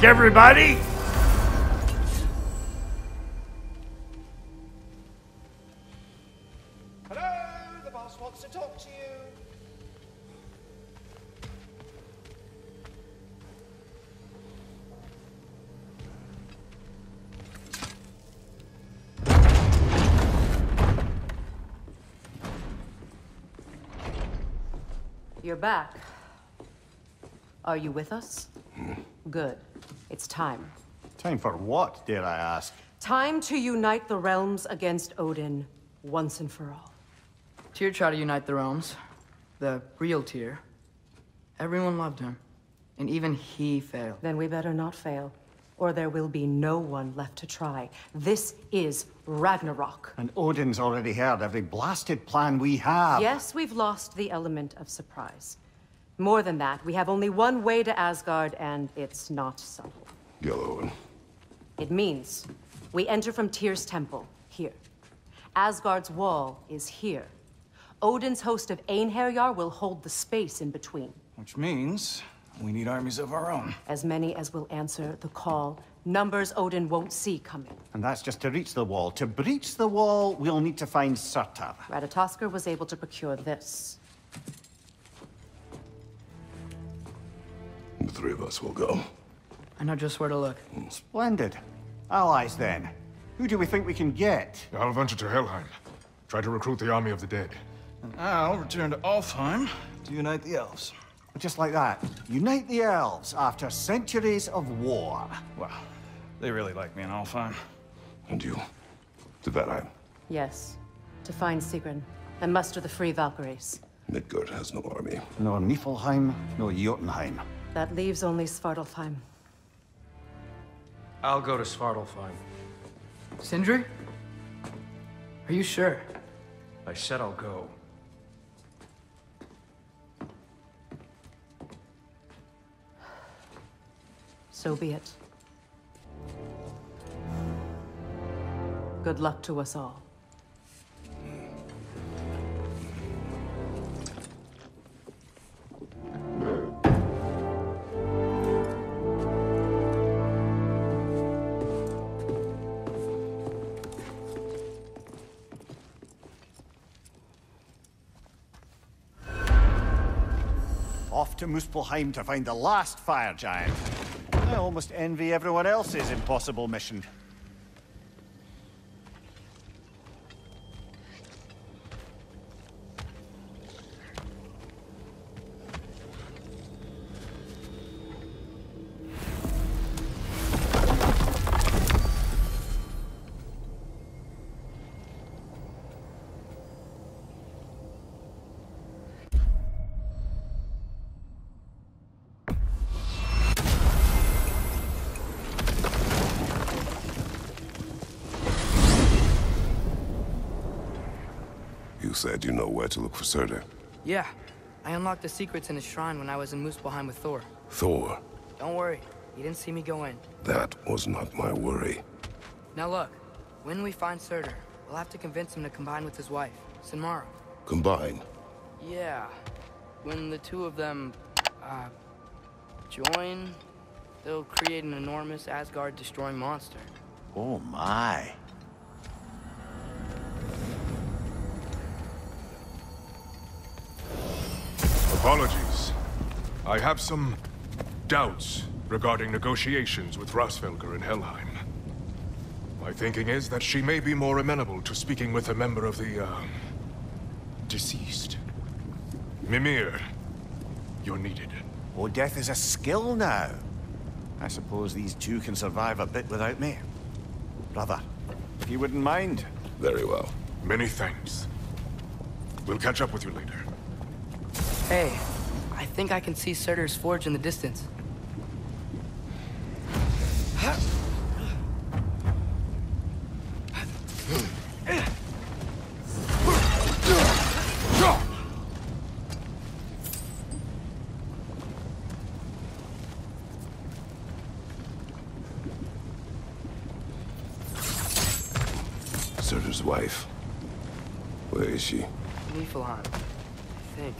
Happy Ragnarok, everybody! Hello, the boss wants to talk to you. You're back. Are you with us? Hmm. Good. It's time. Time for what, dare I ask? Time to unite the realms against Odin once and for all. Tyr tried to unite the realms. The real Tyr. Everyone loved him. And even he failed. Then we better not fail, or there will be no one left to try. This is Ragnarok. And Odin's already heard every blasted plan we have. Yes, we've lost the element of surprise. More than that, we have only one way to Asgard, and it's not subtle. Yellow. one. It means we enter from Tyr's temple, here. Asgard's wall is here. Odin's host of Einherjar will hold the space in between. Which means we need armies of our own. As many as will answer the call. Numbers Odin won't see coming. And that's just to reach the wall. To breach the wall, we'll need to find Surtr. Ratatoskr was able to procure this. The three of us will go. I know just where to look. Hmm. Splendid. Allies, then. Who do we think we can get? I'll venture to Helheim. Try to recruit the army of the dead. And I'll return to Alfheim to unite the elves. Just like that. Unite the elves after centuries of war. Well, they really like me in Alfheim. And you? To Vanaheim. Yes. To find Sigrun and muster the free Valkyries. Midgard has no army. Nor Niflheim, nor Jotunheim. That leaves only Svartalfheim. I'll go to Svartalfheim. Sindri? Are you sure? I said I'll go. So be it. Good luck to us all. To Muspelheim to find the last fire giant. I almost envy everyone else's impossible mission. Said you know where to look for Surtr. Yeah. I unlocked the secrets in the shrine when I was in Muspelheim with Thor. Thor. Don't worry. He didn't see me go in. That was not my worry. Now look. When we find Surtr, we'll have to convince him to combine with his wife, Sinmara. Combine. Yeah. When the two of them, uh, join, they'll create an enormous Asgard-destroying monster. Oh my. Apologies. I have some doubts regarding negotiations with Hræsvelgr in Helheim. My thinking is that she may be more amenable to speaking with a member of the, uh, deceased. Mimir, you're needed. Oh, death is a skill now. I suppose these two can survive a bit without me. Brother, if you wouldn't mind. Very well. Many thanks. We'll catch up with you later. Hey, I think I can see Surtr's forge in the distance. Surtr's wife. Where is she? Niflheim, I think.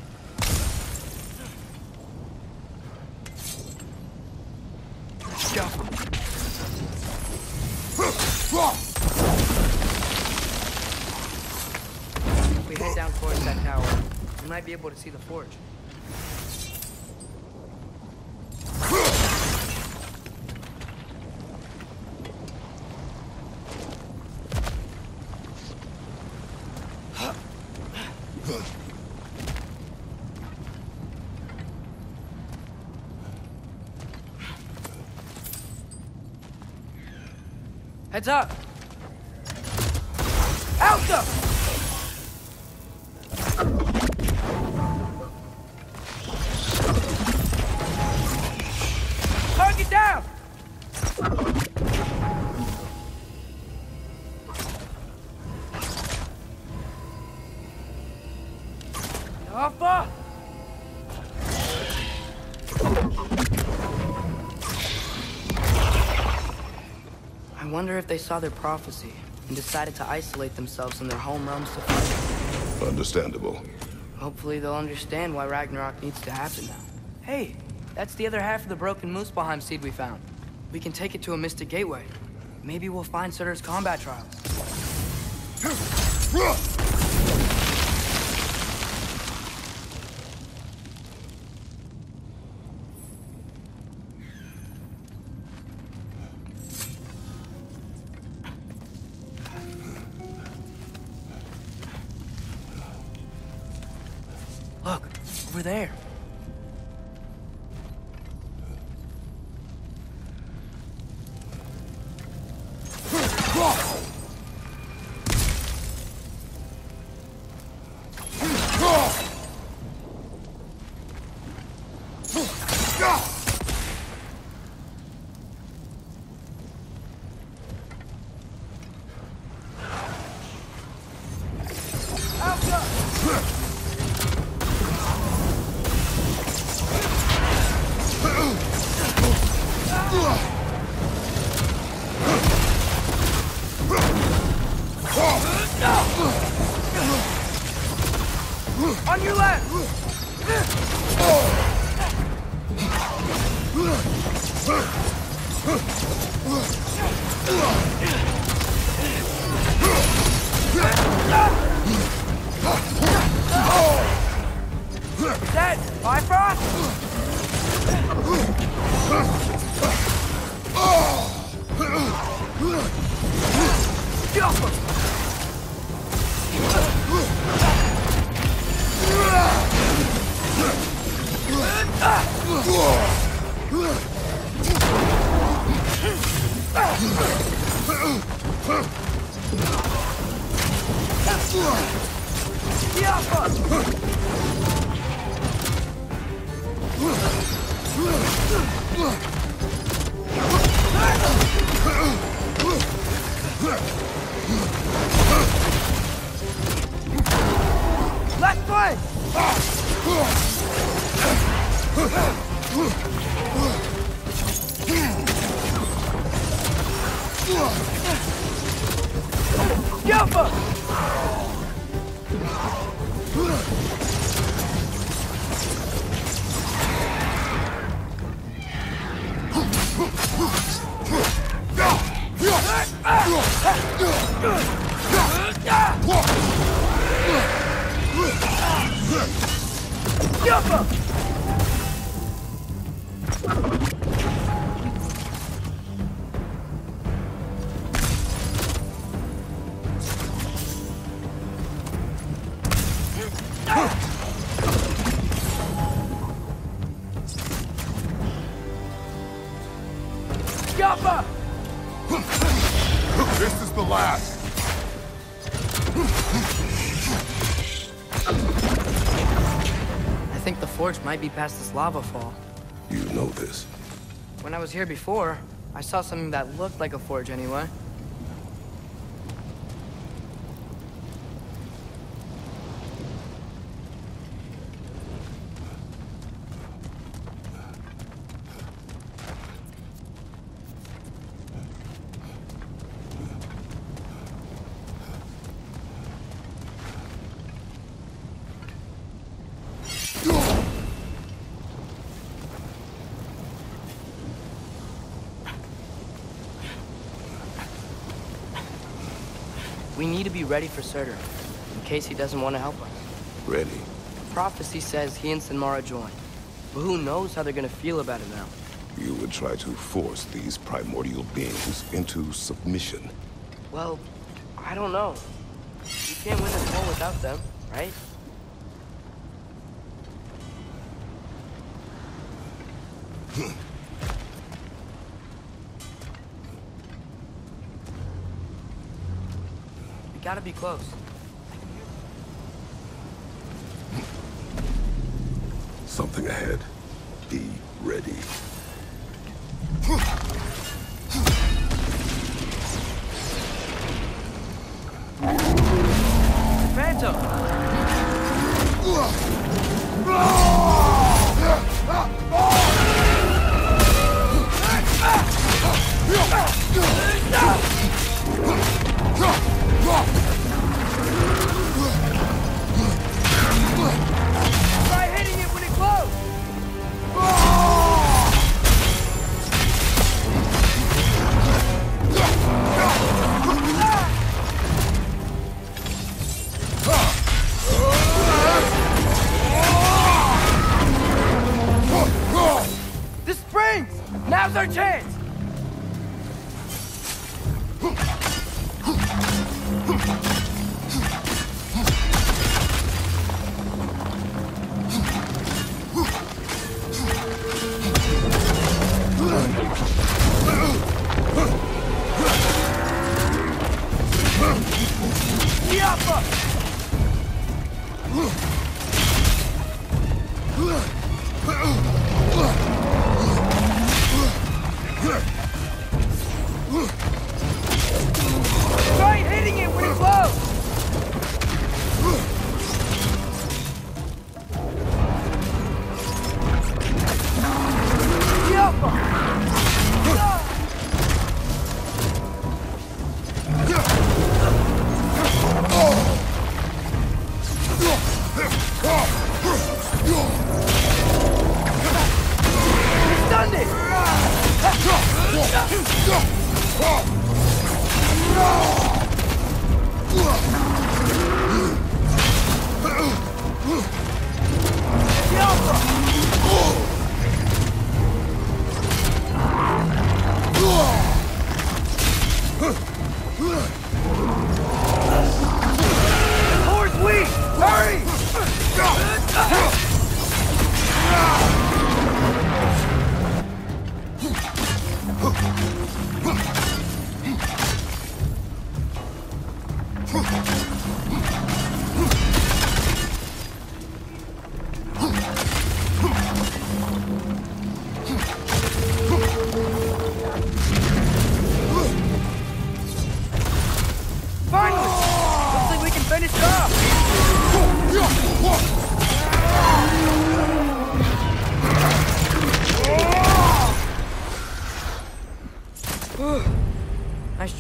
We head down towards that tower, we might be able to see the forge. Heads up! They saw their prophecy and decided to isolate themselves in their home realms to fight. Understandable. Hopefully they'll understand why Ragnarok needs to happen now. Hey, that's the other half of the broken Muspelheim seed we found. We can take it to a Mystic Gateway. Maybe we'll find Surtr's combat trials. Look, over there. Might be past this lava fall. You know this. When I was here before, I saw something that looked like a forge anyway. We need to be ready for Surtr, in case he doesn't want to help us. Ready. Prophecy says he and Sinmara join. But who knows how they're gonna feel about it now? You would try to force these primordial beings into submission. Well, I don't know. You can't win this war without them, right? We gotta be close. Something ahead. Be ready.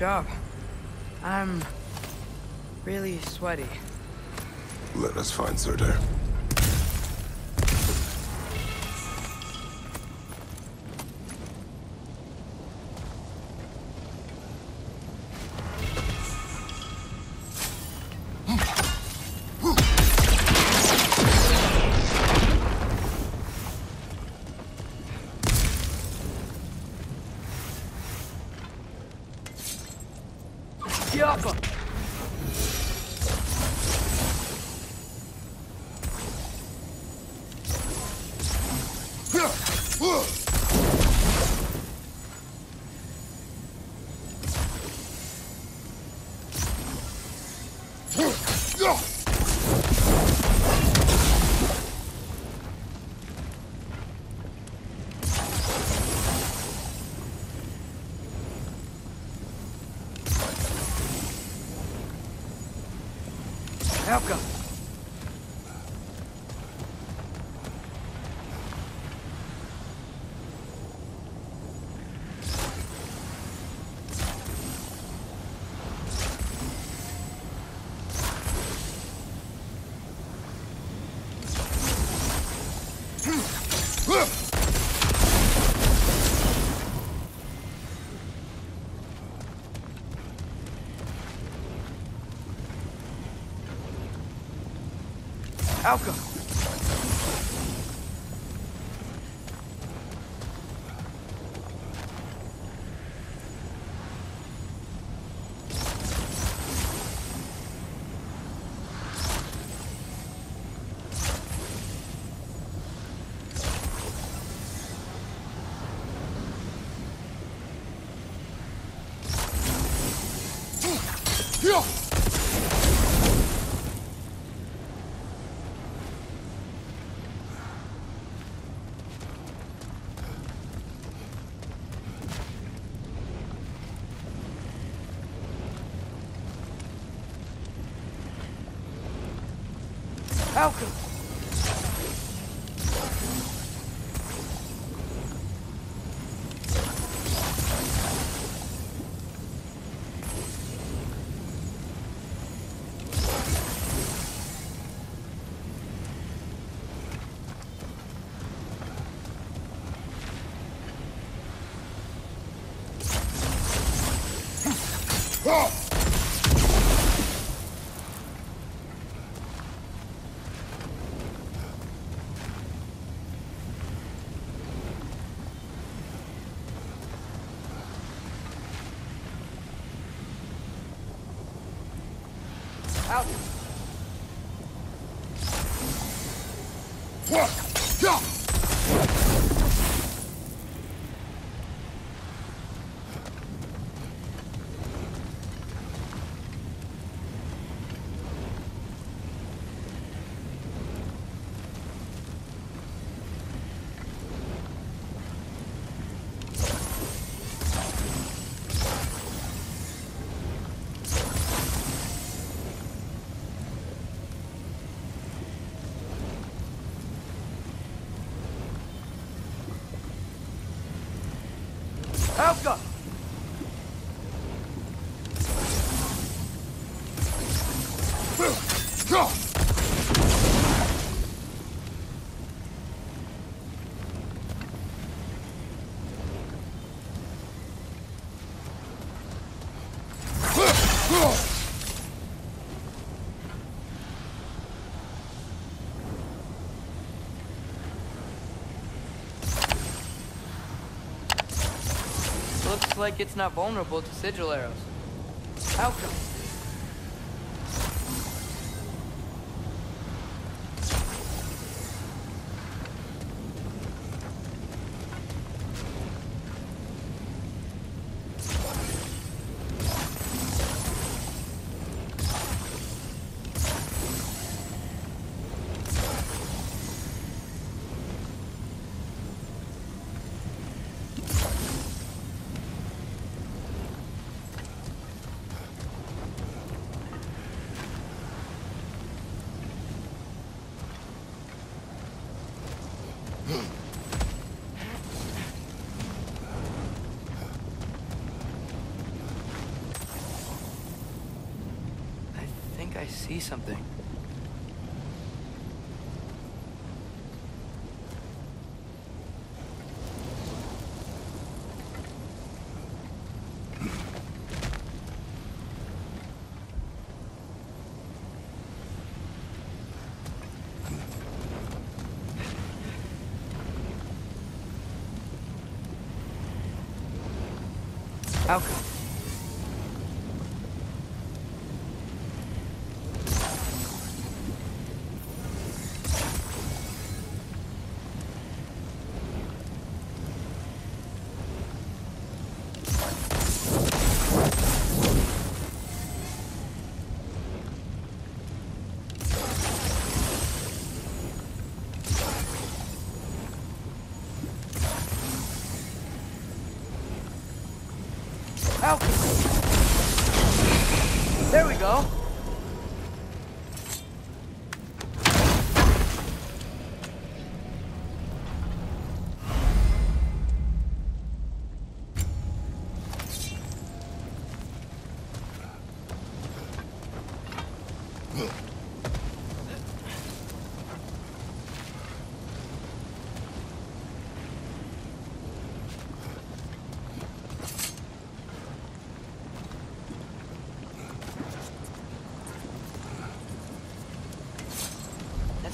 Job. I'm really sweaty. Let us find Surtr. alcohol. Alka! Alka! Like it's not vulnerable to sigil arrows. Alka! I I see something.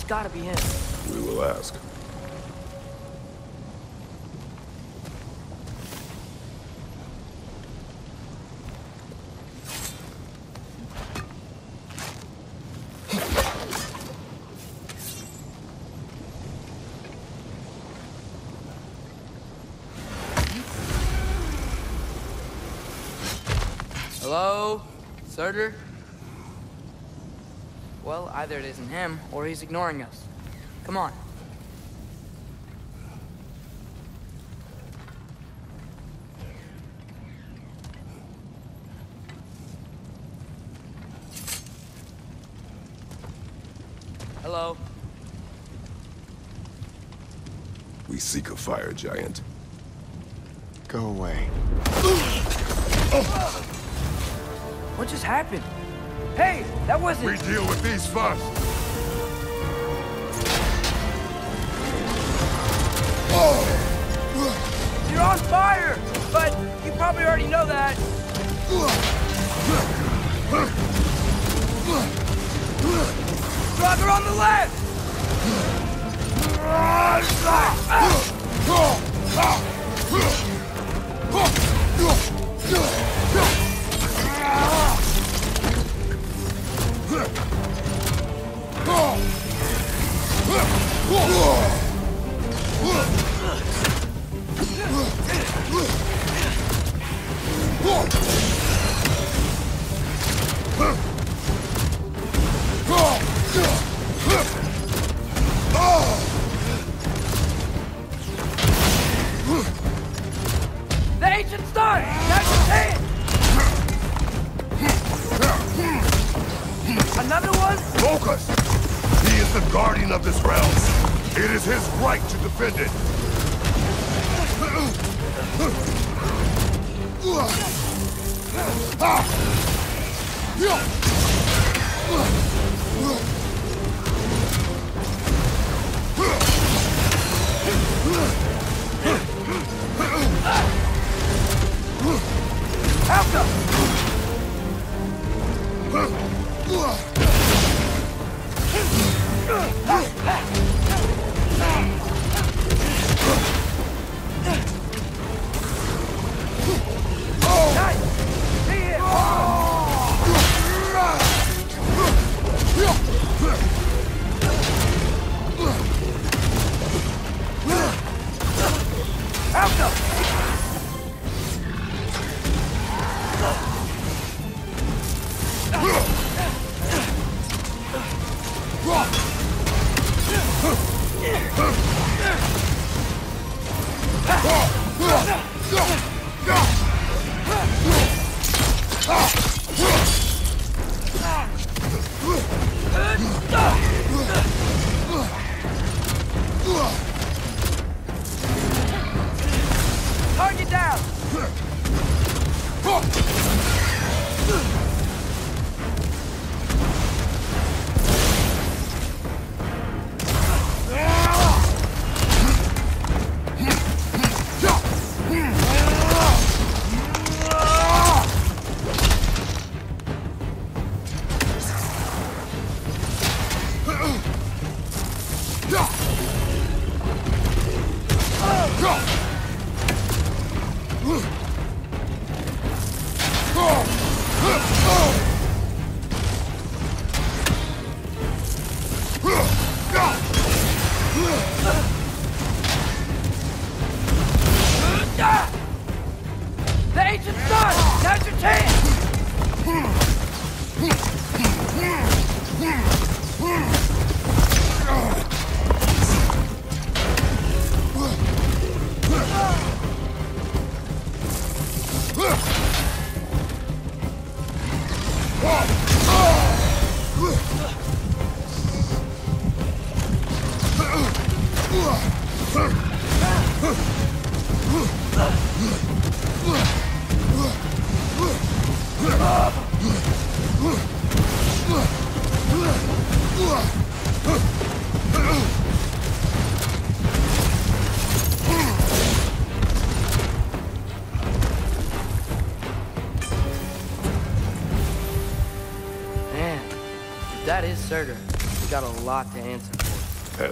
Gotta be him. We will ask. Hello? Surtr? Well, either it isn't him, or he's ignoring us. Come on. Hello? We seek a fire giant. Go away. What just happened? Hey, that wasn't... We deal with these first. Oh. You're on fire! But you probably already know that. Draugr on the left! The Now's your chance! Another one? Focus! He is the guardian of this realm. It is his right to defend it. Them!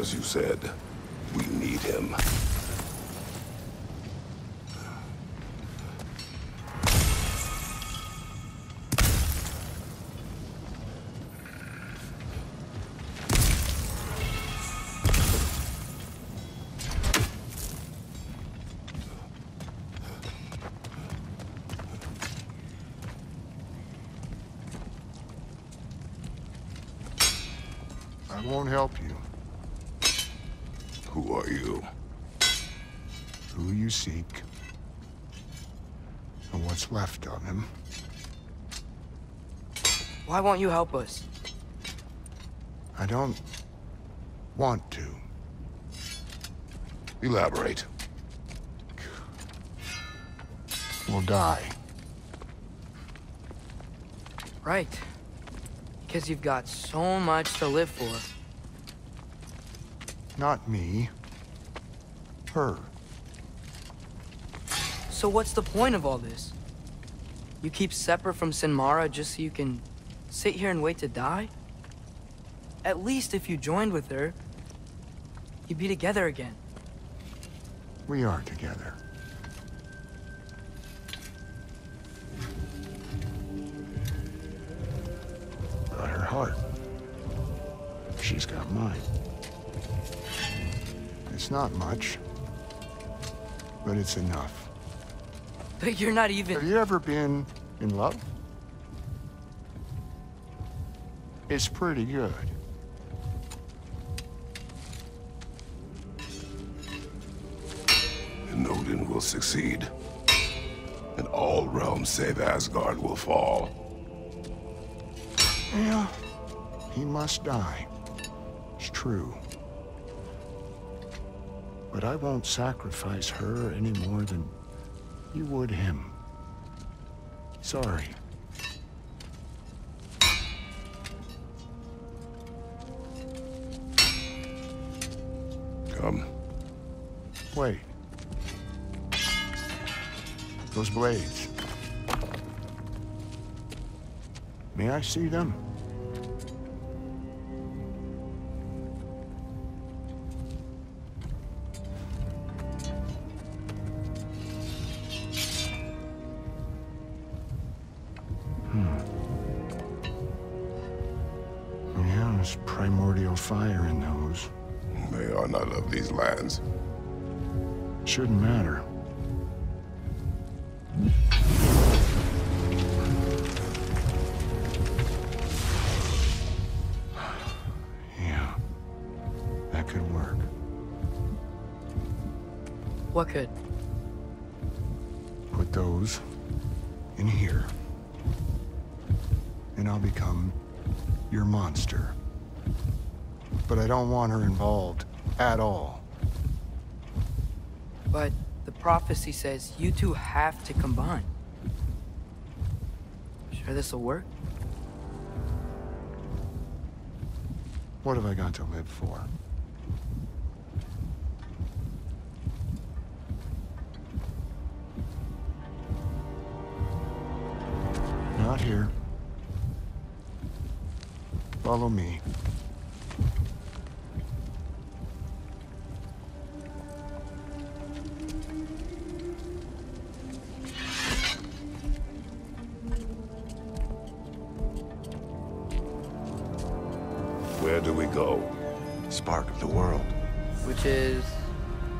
As you said, we need him. I won't help you. Who are you? Who you seek. And what's left of him. Why won't you help us? I don't want to. Elaborate. We'll die. Right. Because you've got so much to live for. Not me. Her. So what's the point of all this? You keep separate from Sinmara just so you can sit here and wait to die? At least if you joined with her, you'd be together again. We are together. Got her heart. She's got mine. It's not much, but it's enough. But you're not even... Have you ever been in love? It's pretty good. And Odin will succeed. And all realms save Asgard will fall. Yeah, he must die. It's true. But I won't sacrifice her any more than you would him. Sorry. Come. Wait. Those blades. May I see them? Don't want her involved at all. But the prophecy says you two have to combine. Sure this'll work? What have I got to live for? Not here. Follow me.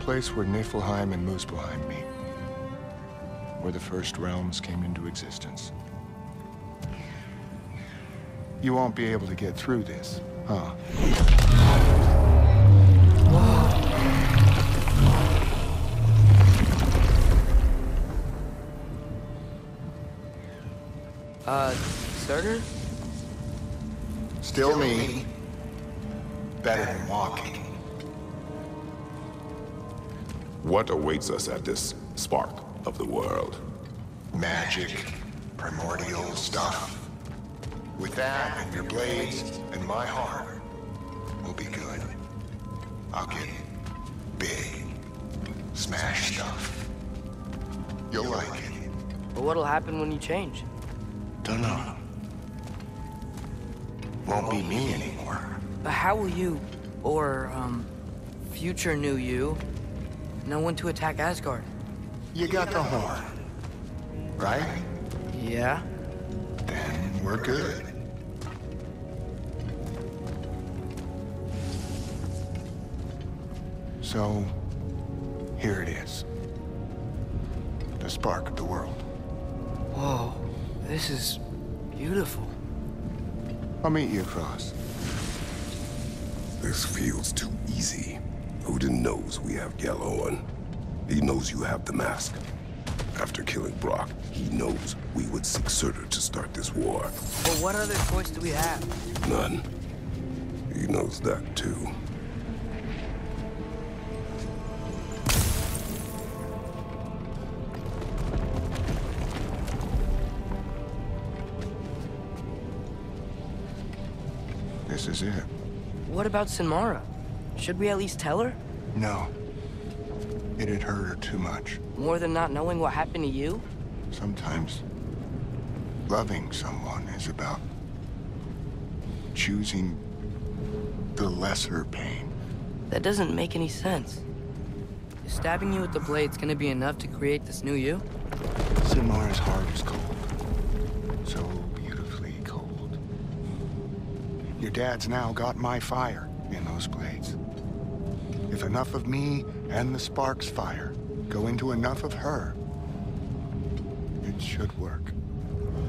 Place where Niflheim and Muspelheim meet. Where the first realms came into existence. You won't be able to get through this, huh? Uh, Surtr? Still me. Better What awaits us at this spark of the world? Magic, primordial stuff. With that and your blades and my heart, we'll be good. I'll get big. Smash stuff. You'll like it. But what'll happen when you change? Dunno. Won't be me anymore. But how will you... or, um, future new you, know one to attack Asgard. You got the horn, right? Yeah? Then we're good. So, here it is. The spark of the world. Whoa, this is beautiful. I'll meet you across. This feels too easy. Odin knows we have Gjallarhorn. He knows you have the mask. After killing Brok, he knows we would seek Surtr to start this war. But what other choice do we have? None. He knows that too. This is it. What about Sinmara? Should we at least tell her? No. It'd hurt her too much. More than not knowing what happened to you? Sometimes loving someone is about choosing the lesser pain. That doesn't make any sense. Is stabbing you with the blade's gonna be enough to create this new you? Sinmara's heart is cold. So beautifully cold. Your dad's now got my fire in those blades. If enough of me and the spark's fire go into enough of her, it should work.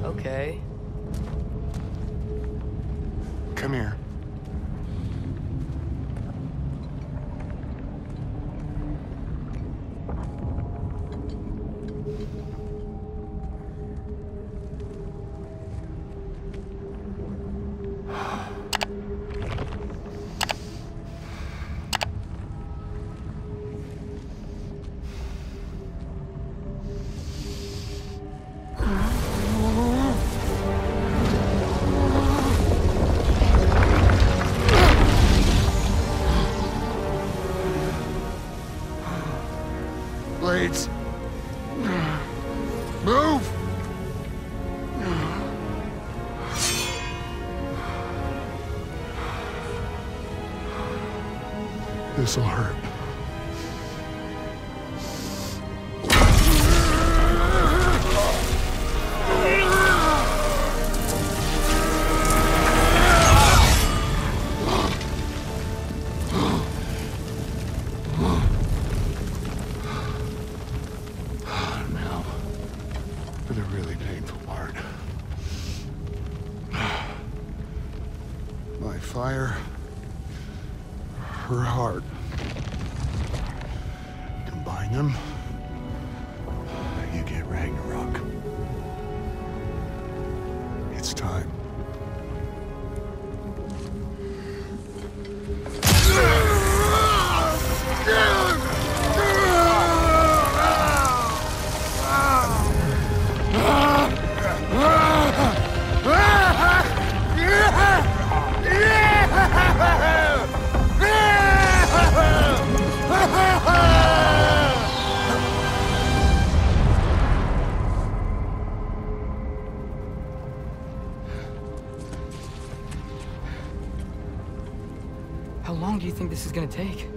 Okay. Come here. This'll hurt. This is gonna take?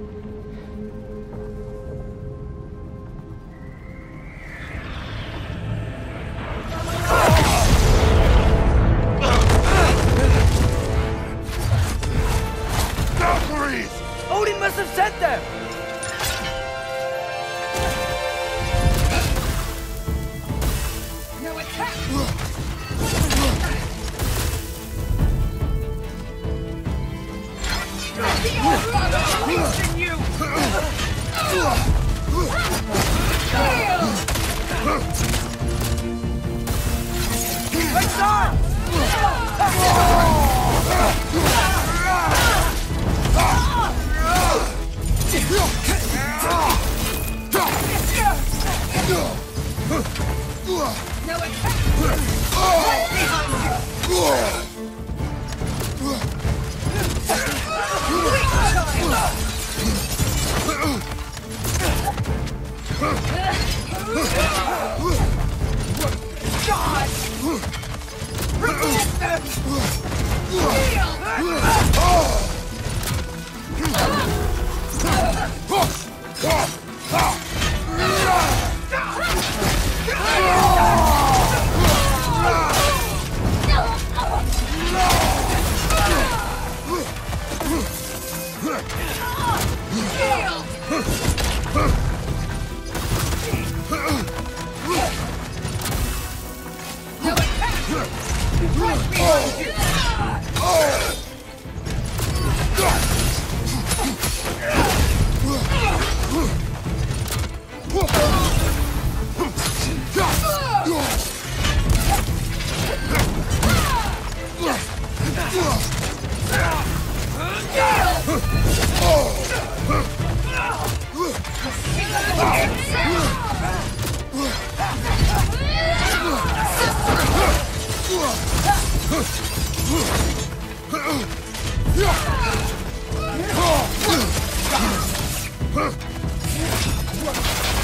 Yeah!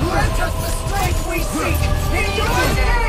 Grant us the strength we seek! In your name!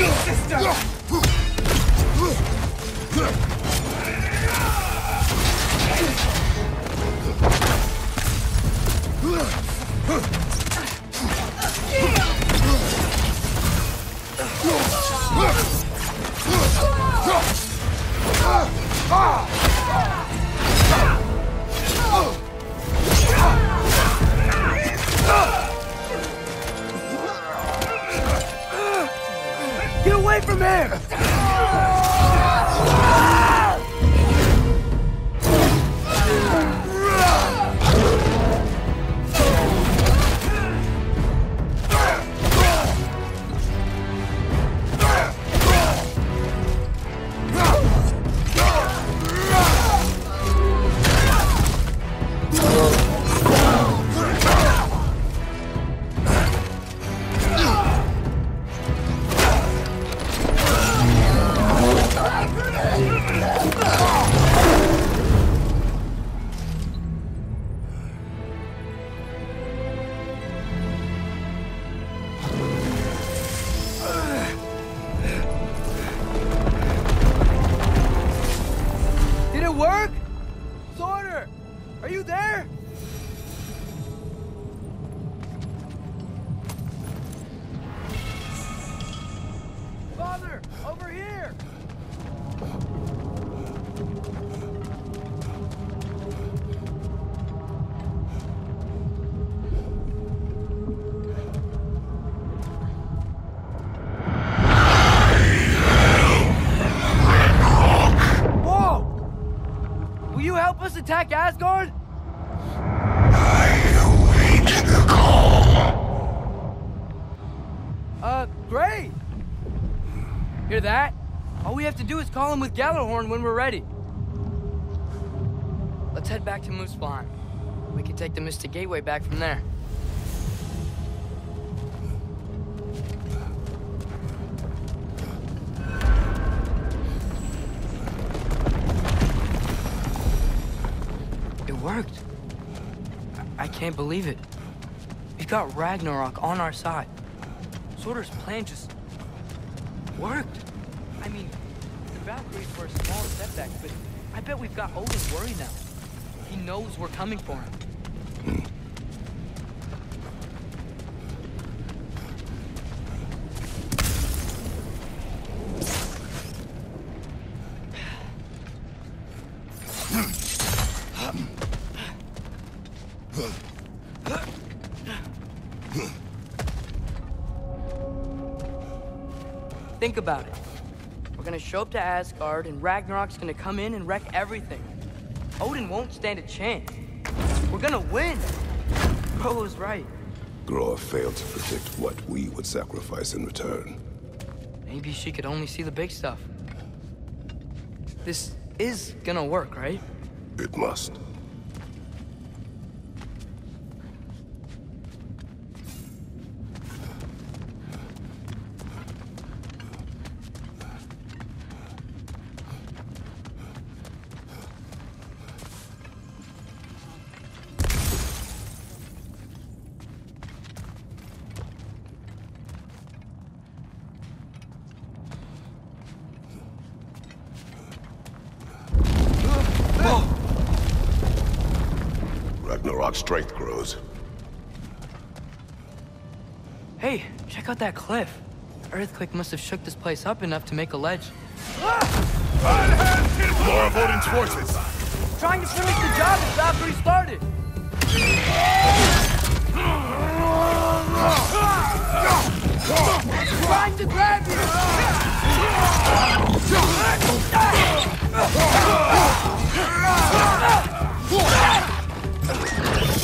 Me! Get attack Asgard? Uh, great! Hear that? All we have to do is call him with Gjallarhorn when we're ready. Let's head back to Muspelheim. We can take the Mystic Gateway back from there. Can't believe it. We've got Ragnarok on our side. Surtr's plan just worked. I mean, the Valkyries were a small setback, but I bet we've got Odin worried now. He knows we're coming for him. Think about it. We're gonna show up to Asgard, and Ragnarok's gonna come in and wreck everything. Odin won't stand a chance. We're gonna win. Bro was right. Groa failed to predict what we would sacrifice in return. Maybe she could only see the big stuff. This is gonna work, right? It must. Ragnarok's strength grows. Hey, check out that cliff. Earthquake must have shook this place up enough to make a ledge. More of Odin's forces! Trying to finish the job that Valkyrie started. Trying to grab you!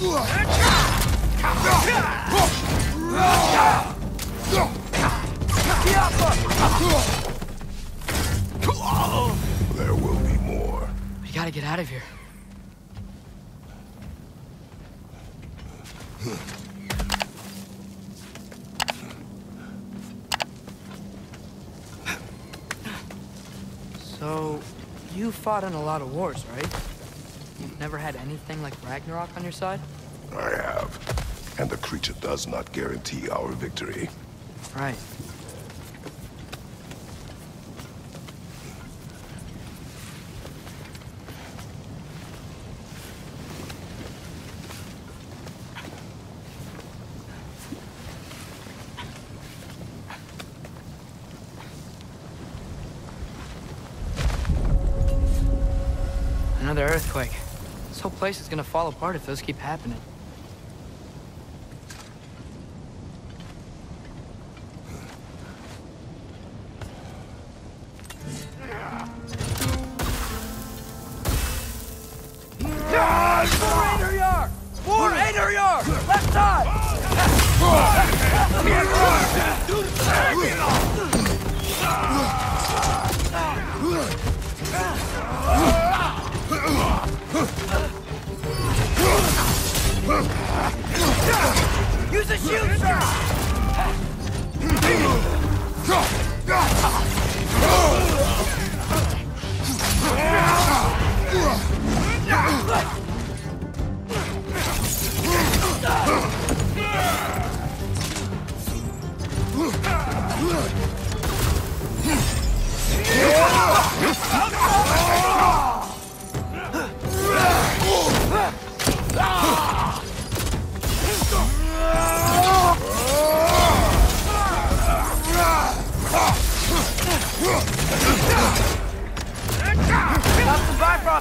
There will be more. We gotta get out of here. So, you fought in a lot of wars, right? Never had anything like Ragnarok on your side? I have. And the creature does not guarantee our victory. Right. Another earthquake. This whole place is gonna fall apart if those keep happening.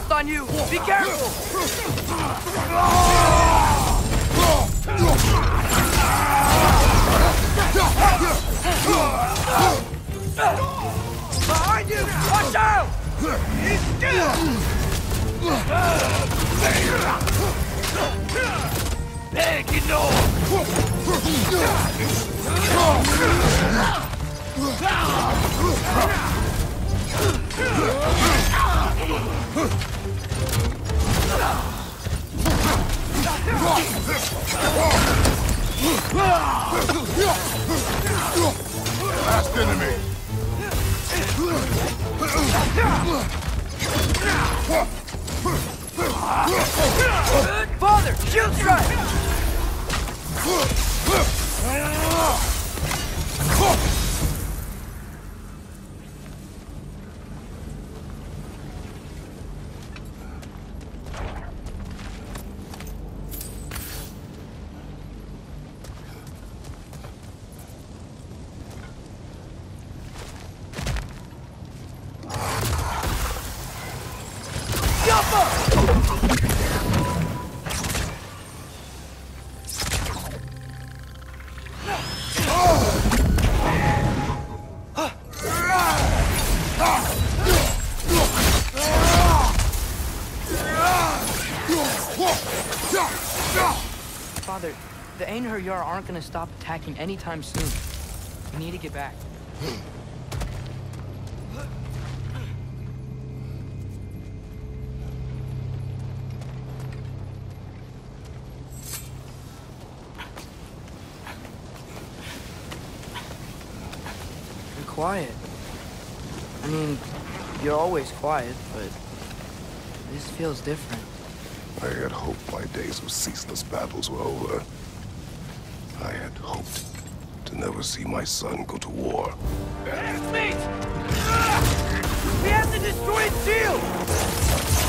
Bifrost on you! Be careful! Behind you! Watch out! Last enemy. Father! Shield strike! Father, the Einherjar aren't gonna stop attacking anytime soon. We need to get back. You're quiet. I mean, you're always quiet, but this feels different. I had hoped my days of ceaseless battles were over. Hoped to never see my son go to war. Mate! Ah! We have to destroy its shield!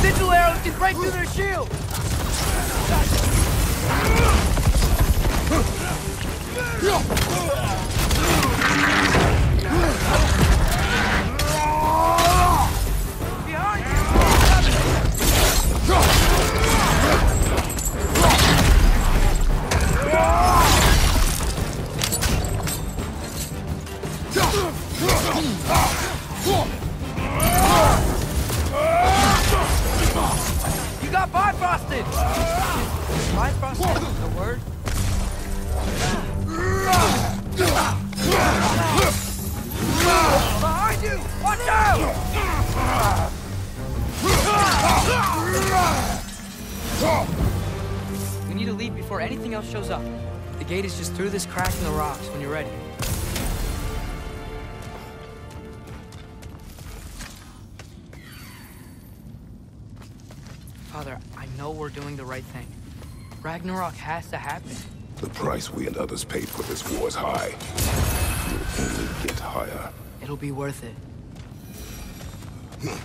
Sigil arrows can break through their shield. Behind You got bifrosted! Bifrosted is the word? Behind you! Watch out! We need to leave before anything else shows up. The gate is just through this crack in the rocks when you're ready. Father, I know we're doing the right thing. Ragnarok has to happen. The price we and others paid for this war is high. It will only get higher. It'll be worth it. Hmm.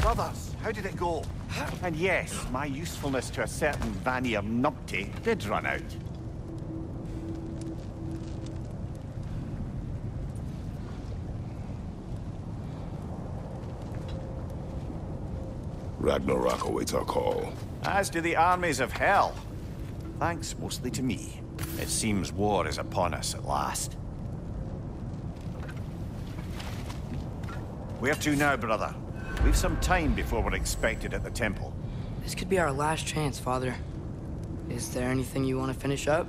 Brothers, how did it go? And yes, my usefulness to a certain Vanir numpty did run out. Ragnarok awaits our call. As do the armies of hell. Thanks mostly to me. It seems war is upon us at last. Where to now, brother? We've some time before we're expected at the temple. This could be our last chance, Father. Is there anything you want to finish up?